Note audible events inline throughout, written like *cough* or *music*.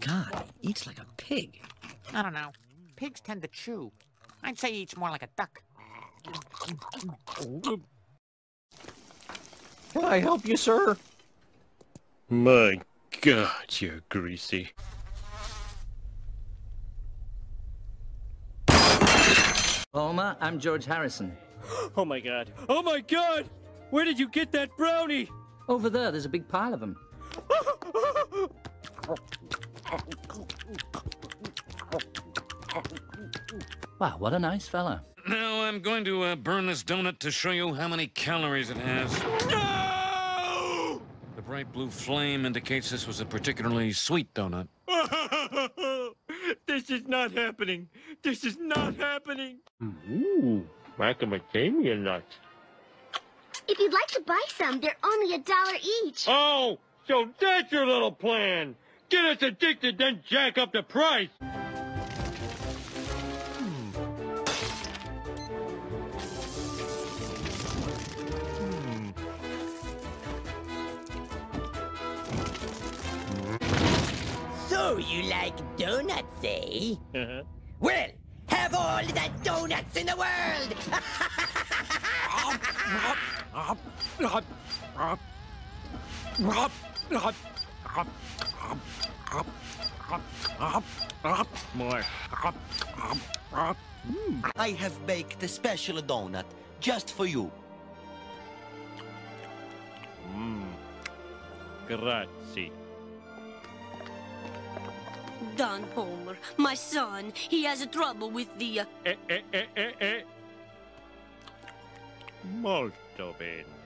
God, he eats like a pig. I don't know. Pigs tend to chew. I'd say he eats more like a duck. Can I help you, sir? My God, you're greasy. Homer, I'm George Harrison. *gasps* Oh my God. Oh my God! Where did you get that brownie? Over there, there's a big pile of them. Wow, what a nice fella. Now I'm going to uh, burn this donut to show you how many calories it has. No! The bright blue flame indicates this was a particularly sweet donut. *laughs* this is not happening. This is not happening. Ooh, macadamia nuts. If you'd like to buy some, they're only a dollar each. Oh, so that's your little plan. Get us addicted, then jack up the price. So you like donuts, eh? Well, have all the donuts in the world! *laughs* More. I have baked a special donut just for you. Mmm. Grazie. Don Homer, my son, he has a trouble with the. Uh... Eh, eh, eh, eh, eh. Molto bene.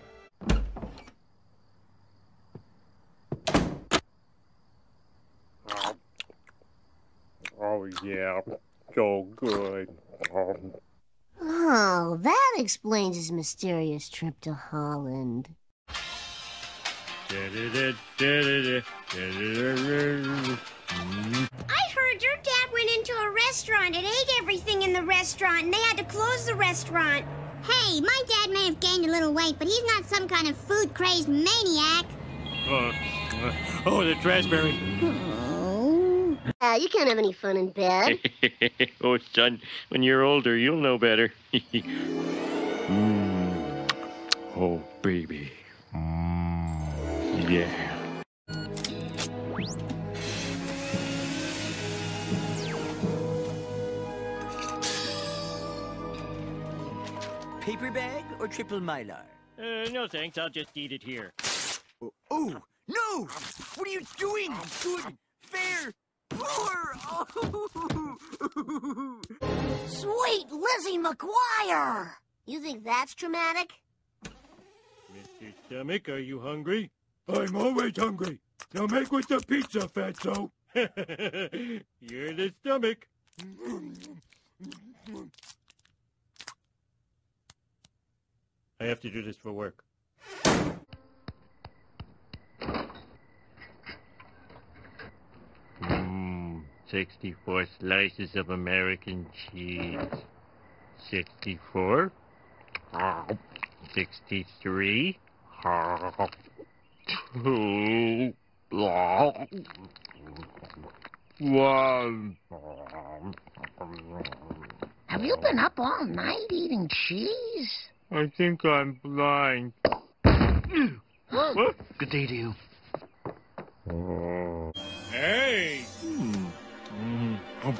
Oh, yeah. So good. Oh. That explains his mysterious trip to Holland. I heard your dad went into a restaurant and ate everything in the restaurant, and they had to close the restaurant. Hey, my dad may have gained a little weight, but he's not some kind of food crazed maniac. Uh, uh, oh, the raspberry. *laughs* Uh, you can't have any fun in bed. *laughs* oh, son, when you're older, you'll know better. *laughs* mm. Oh, baby. Mm. Yeah. Paper bag or triple mylar? Uh, no thanks, I'll just eat it here. Oh, oh, no! What are you doing? Good, fair, *laughs* Sweet Lizzie McGuire! You think that's traumatic? Mr. Stomach, are you hungry? I'm always hungry. Now make with the pizza, fatso. *laughs* You're the stomach. I have to do this for work. 64 slices of American cheese. 64. 63. Two. One. Have you been up all night eating cheese? I think I'm blind. Good day to you. Hey! Oh.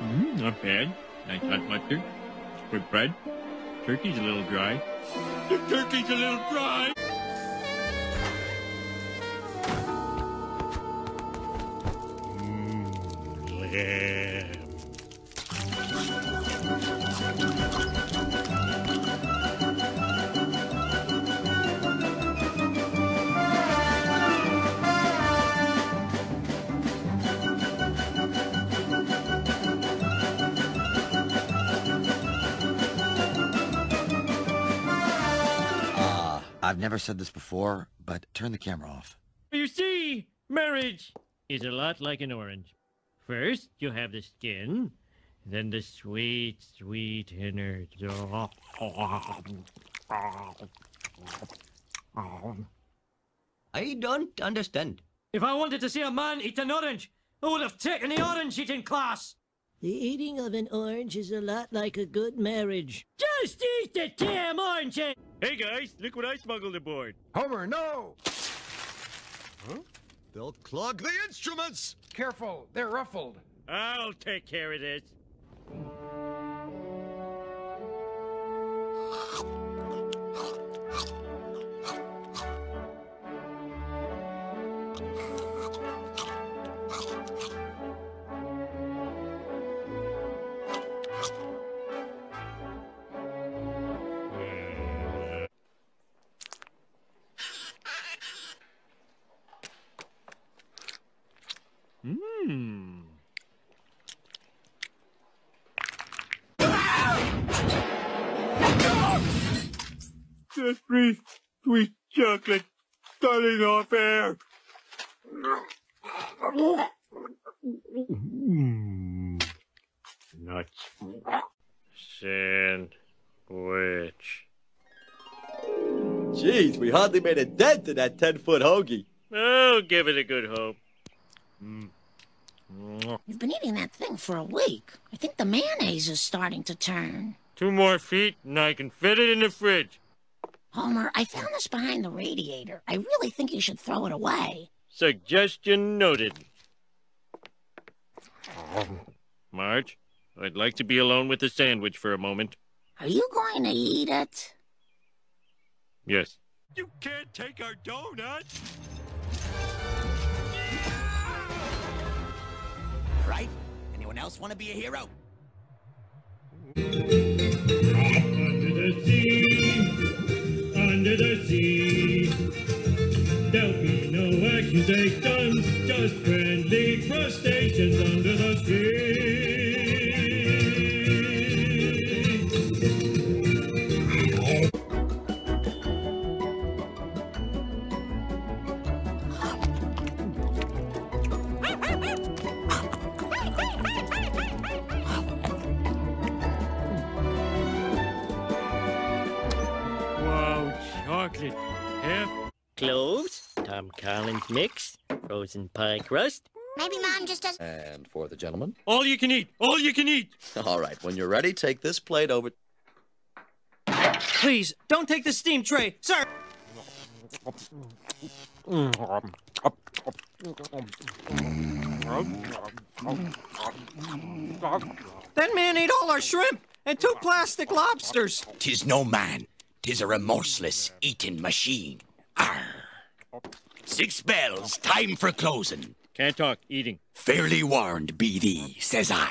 Mm, not bad. Nice hot mustard. With bread. Turkey's a little dry. The turkey's a little dry! I've never said this before, but turn the camera off. You see, marriage is a lot like an orange. First, you have the skin, then the sweet, sweet innards. I don't understand. If I wanted to see a man eat an orange, I would have taken the orange eating class. The eating of an orange is a lot like a good marriage. Just eat the damn orange. Hey guys, look what I smuggled aboard. Homer, no! Huh? They'll clog the instruments! Careful, they're ruffled. I'll take care of this. Just breathe sweet chocolate starting off air. Mm. Nuts. Sandwich. Jeez, we hardly made a dent in that 10 foot hoagie. Oh, give it a good hope. You've been eating that thing for a week. I think the mayonnaise is starting to turn. Two more feet, and I can fit it in the fridge. Homer, I found this behind the radiator. I really think you should throw it away. Suggestion noted. Marge, I'd like to be alone with the sandwich for a moment. Are you going to eat it? Yes. You can't take our donut. Right? Anyone else want to be a hero? No accusations, just friendly crustaceans under the sea. Wow, chocolate. Half. Cloves, Tom Collins mix, frozen pie crust. Maybe Mom just does. And for the gentleman. All you can eat. All you can eat. *laughs* All right, when you're ready, take this plate over. Please, don't take the steam tray, sir. That man ate all our shrimp and two plastic lobsters. Tis no man, tis a remorseless eating machine. Arr. Six bells, time for closing. Can't talk. Eating. Fairly warned be thee, says I.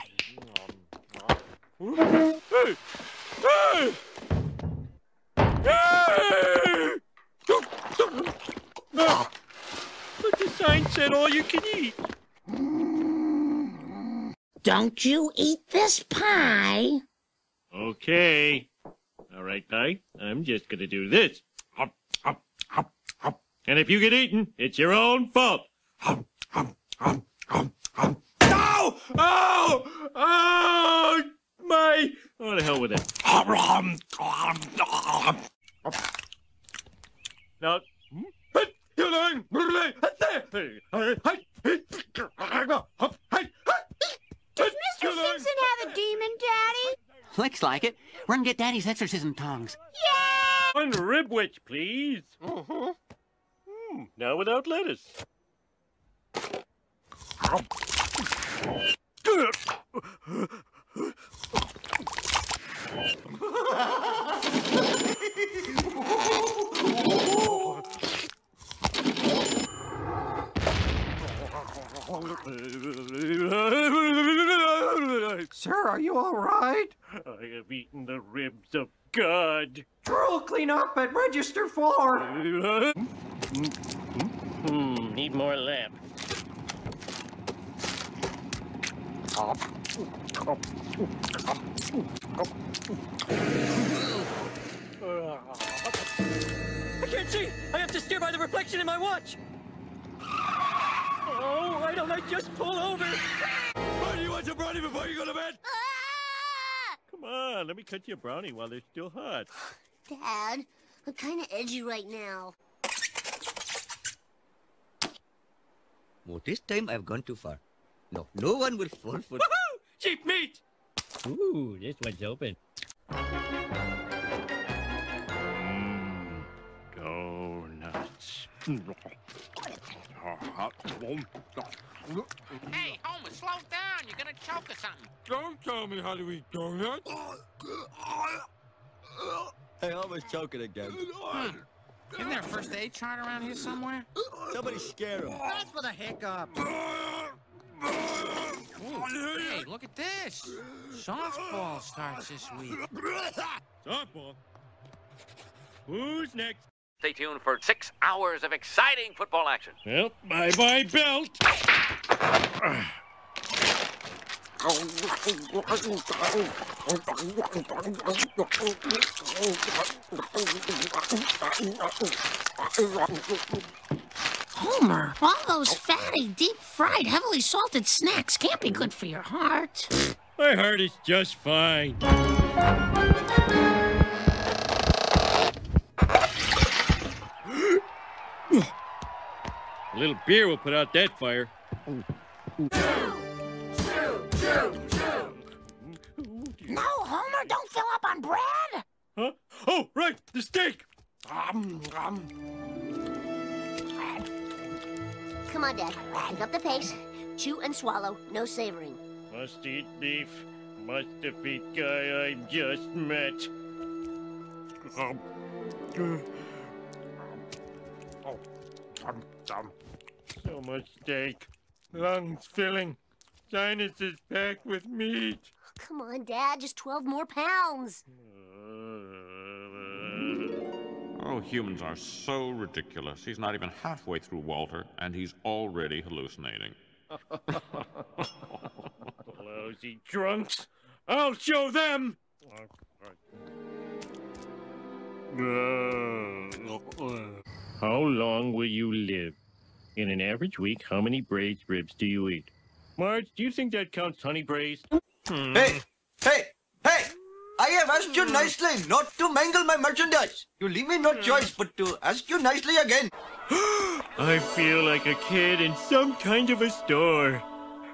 Hey! Hey! Hey! But the sign said all you can eat. Don't you eat this pie. Okay. All right, Pie. I'm just gonna do this. And if you get eaten, it's your own fault. Hop, hop, hop, hop, hop. No! Oh! Oh! My! Oh, the hell with it. Now, Does Mr. Simpson have a demon, Daddy? Looks like it. Run get Daddy's exorcism tongs. Yeah! One ribwich, please. Mm-hmm. Hmm, now without lettuce. Sir, are you all right? I have eaten the ribs of God. Drool clean up at register four. Hmm, need more lamp. I can't see. I have to steer by the reflection in my watch. Oh, why don't I just pull over? Why do you want your brownie before you go to bed? Come on, let me cut you a brownie while they're still hot. Dad, I'm kind of edgy right now. Well, this time I've gone too far. No, no one will fall for... Woohoo! Cheap meat! Ooh, this one's open. Donuts. Hey, Homer, slow down. You're gonna choke or something. Don't tell me how to eat donuts. Hey, I almost choking again. Hmm. Isn't there a first aid chart around here somewhere? Somebody scare him. That's for the hiccup. Ooh, hey, look at this. Softball starts this week. Softball? Who's next? Stay tuned for six hours of exciting football action. Well, bye-bye belt. *laughs* Homer, all those fatty, deep-fried, heavily salted snacks can't be good for your heart. My heart is just fine. A little beer will put out that fire. No, Homer, don't fill up on bread. Huh? Oh, right, the steak. Um, um. Come on, Dad. Pick up the pace. Chew and swallow. No savoring. Must eat beef. Must defeat guy I just met. Um, oh, um, um. So much steak. Lungs filling. Sinuses packed with meat. Come on, Dad. Just 12 more pounds. Oh, humans are so ridiculous. He's not even halfway through Walter, and he's already hallucinating. Lousy drunks. I'll show them. How long will you live? In an average week, how many braised ribs do you eat? Marge, do you think that counts honey braised? Hmm. Hey, hey, hey! I have asked you nicely not to mangle my merchandise. You leave me no choice but to ask you nicely again. *gasps* I feel like a kid in some kind of a store.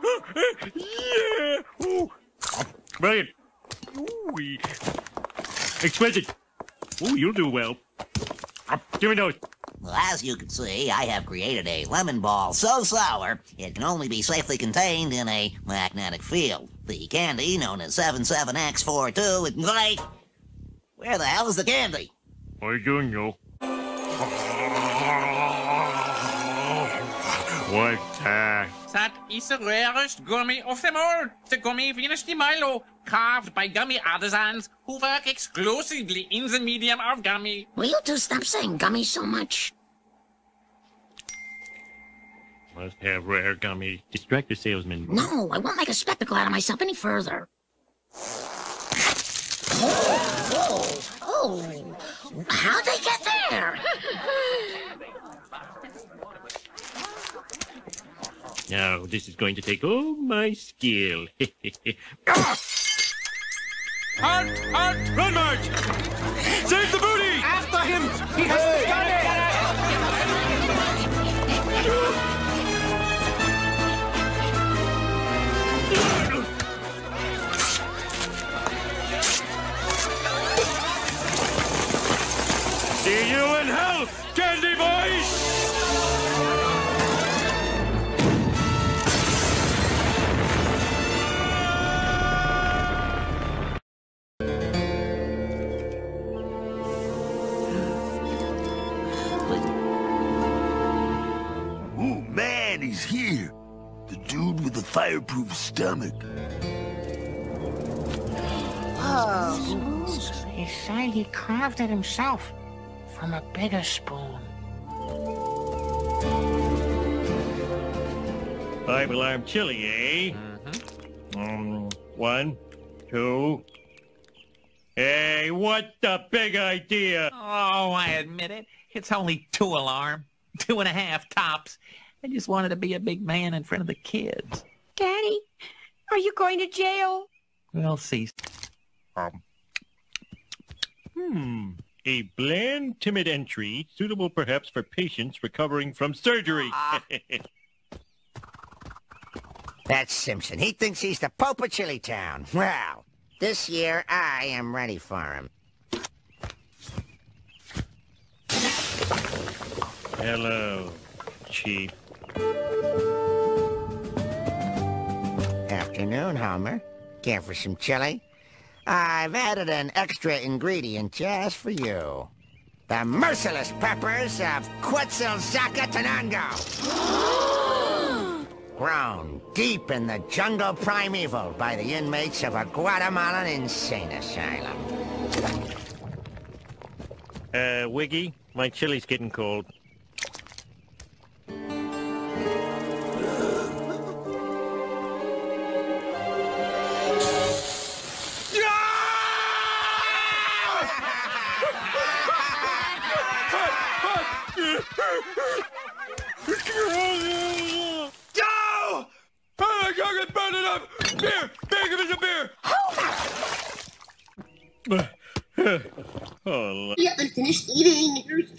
*gasps* yeah! Ooh. Brilliant. Ooh. Exquisite. Ooh, you'll do well. Give me those. Well, as you can see, I have created a lemon ball so sour it can only be safely contained in a magnetic field. The candy, known as 77X42, is great. Where the hell is the candy? I don't know. What's that? That is the rarest gummy of them all. The gummy Venus de Milo, carved by gummy artisans who work exclusively in the medium of gummy. Will you two stop saying gummy so much? Must have rare gummy. Distract the salesman. No, I won't make a spectacle out of myself any further. Oh, oh, oh. How'd they get there? *laughs* Now, this is going to take all my skill. *laughs* Halt! Halt! Run, Marge! Save the booty! After him! He has got See you Oh man, he's here. The dude with the fireproof stomach. Whoa. He said he carved it himself from a bigger spoon. Five alarm chili, eh? Mm-hmm. Um, one, two. Hey, what the big idea? Oh, I admit it. It's only two alarm. *laughs* Two and a half tops. I just wanted to be a big man in front of the kids. Daddy, are you going to jail? We'll see. Um. Hmm. A bland, timid entry, suitable perhaps for patients recovering from surgery. *laughs* That's Simpson. He thinks he's the Pope of Chili Town. Well, this year I am ready for him. Hello, Chief. Afternoon, Homer. Care for some chili? I've added an extra ingredient just for you. The merciless peppers of Quetzalcoatlanango. *gasps* Grown deep in the jungle primeval by the inmates of a Guatemalan insane asylum. Uh, Wiggy, my chili's getting cold.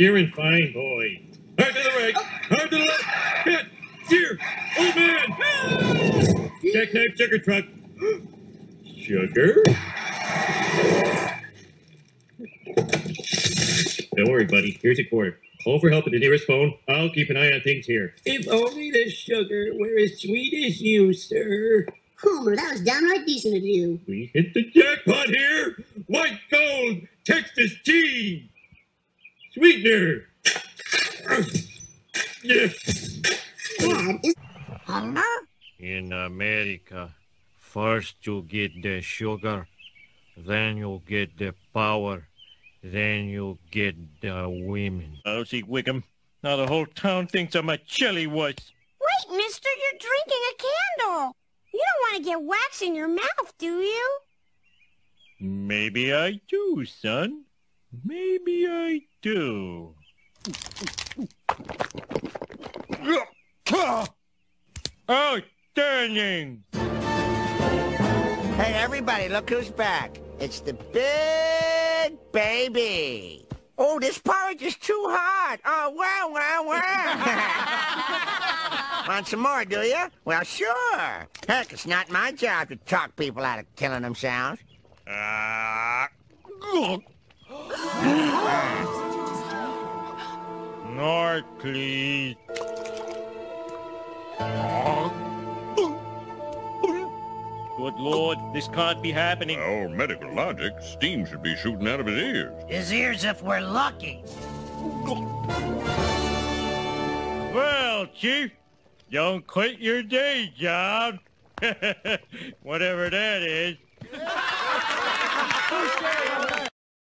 Steering fine, boy. Hard to the right, hard to the left. Hit, steer, old man. Jackknife sugar truck. Sugar? Don't worry, buddy. Here's a quarter. Call for help at the nearest phone. I'll keep an eye on things here. If only the sugar were as sweet as you, sir. Homer, that was downright decent of you. We hit the jackpot here. White gold, Texas tea, sweetener. Dad, is Homer? In America, first you get the sugar, then you get the power, then you get the women. Oh, see, Wiggum. Now the whole town thinks I'm a chili wuss. Wait, mister, you're drinking a candle. You don't want to get wax in your mouth, do you? Maybe I do, son. Maybe I do. *laughs* Outstanding! Hey, everybody, look who's back. It's the big baby. Oh, this porridge is too hot. Oh, wow, wow, wow. *laughs* Want some more, do you? Well, sure. Heck, it's not my job to talk people out of killing themselves. Uh, North. Good Lord, this can't be happening. Our medical logic, steam should be shooting out of his ears. His ears if we're lucky. Well, Chief, don't quit your day job. *laughs* Whatever that is.